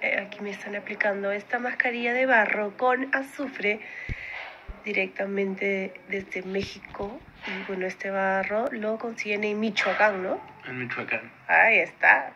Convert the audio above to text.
eh, aquí me están aplicando esta mascarilla de barro con azufre directamente desde México. Y bueno, este barro lo consiguen en Michoacán, ¿no? En Michoacán. Ahí está.